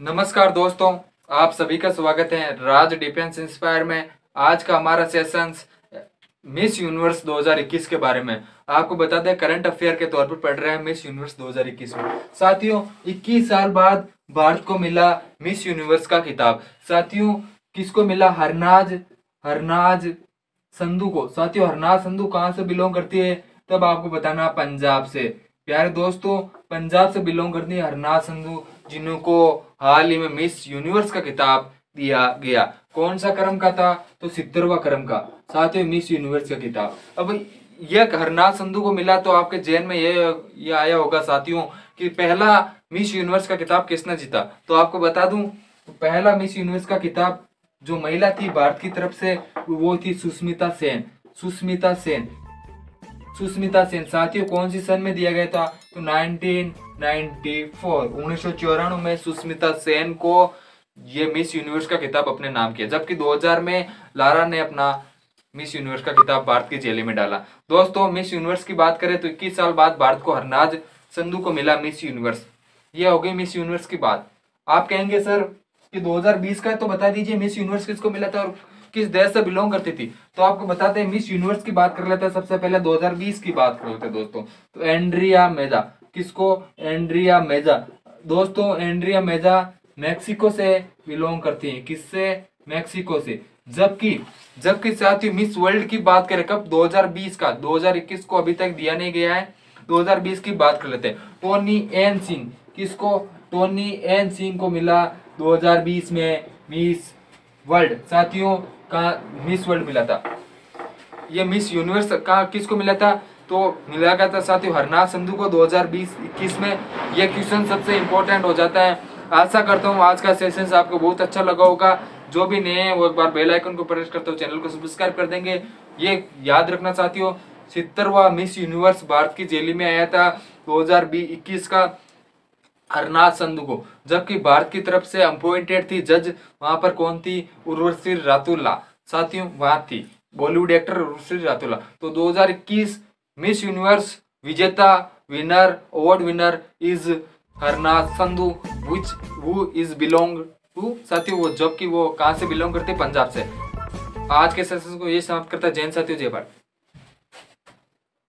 नमस्कार दोस्तों, आप सभी का स्वागत है राज डिफेंस इंस्पायर में। आज का हमारा सेशन मिस यूनिवर्स 2021 के बारे में। आपको बता दें करंट अफेयर के तौर पर पढ़ रहे हैं मिस यूनिवर्स 2021 में। साथियों 21 साल बाद भारत को मिला मिस यूनिवर्स का खिताब। साथियों, किसको मिला? हरनाज हरनाज संधु को। साथियों, हरनाज संधु कहाँ से बिलोंग करती है? तब आपको बताना पंजाब से। प्यारे दोस्तों, पंजाब से बिलोंग करती है हरनाज संधु। जिनको हाल ही में मिस यूनिवर्स का खिताब दिया गया। कौन सा क्रम का था? तो सितरवा क्रम का, साथ ही मिस यूनिवर्स का खिताब अब यह हरनाथ संधु को मिला तो आपके जैन में यह आया होगा साथियों कि पहला मिस यूनिवर्स का खिताब किसने जीता? तो आपको बता दूँ, पहला मिस यूनिवर्स का खिताब जो महिला थी भारत की तरफ़ से, वो थी सुष्मिता सेन। सुष्मिता सेन सुष्मिता सेन, साथियों, कौन सी सन में दिया गया था? तो 1994 उन्नीस में सुष्मिता सेन को ये मिस यूनिवर्स का खिताब अपने नाम किया। जबकि 2000 में लारा ने अपना मिस यूनिवर्स का खिताब भारत की जेली में डाला। दोस्तों, मिस यूनिवर्स की बात करें तो 21 साल बाद भारत को हरनाज संधु को मिला मिस यूनिवर्स। ये हो गई मिस यूनिवर्स की बात। आप कहेंगे, सर, कि 2020 का तो बता दीजिए, मिस यूनिवर्स किसको मिला था? और किस देश से बिलोंग करती थी? तो आपको बताते हैं, मिस यूनिवर्स की बात कर लेते हैं, सबसे पहले 2020 की बात कर लेते हैं दोस्तों। तो एंड्रिया मेजा, किसको? Andrea Meza. दोस्तों, एंड्रिया मेजा मैक्सिको से बिलोंग करती है। किससे? मैक्सिको से। जबकि जबकि साथ ही मिस वर्ल्ड की बात करें, कब? 2020 का। 2021 को अभी तक दिया नहीं गया है। 2020 की बात कर लेते हैं। टोनी एन सिंह, किसको? टोनी एन सिंह को मिला 2020 में मिस वर्ल्ड। साथियों का मिस वर्ल्ड मिला था। ये मिस यूनिवर्स का किसको मिला था? तो मिला गया था साथियों? हरनाथ संधु को 2020-21 में ये क्वेश्चन सबसे इम्पोर्टेंट हो जाता है। आशा करता हूँ आज का सेशन आपको बहुत अच्छा लगा होगा। जो भी नए हैं, वो एक बार बेल आइकन को प्रेस करते हो चैनल को सब्सक्राइब कर देंगे। ये याद रखना साथियों, सितरवा मिस यूनिवर्स भारत की जेली में आया था 2021 का। हरनाथ संधु को, जबकि भारत की तरफ़ से अपॉइंटेड थी जज वहाँ पर कौन थी? उर्वशी रातुल्ला साथियों, वहाँ थी बॉलीवुड एक्टर उर्वशी रातुल्ला तो 2021 मिस यूनिवर्स विजेता winner award winner is Harnaaz Sandhu which वो इज़ बिलोंग टू साथियों, वो जबकि वो कहाँ से बिलोंग करते? पंजाब से। आज के सेशन को ये समाप्त करता है। जैन साथियों, जय भारत।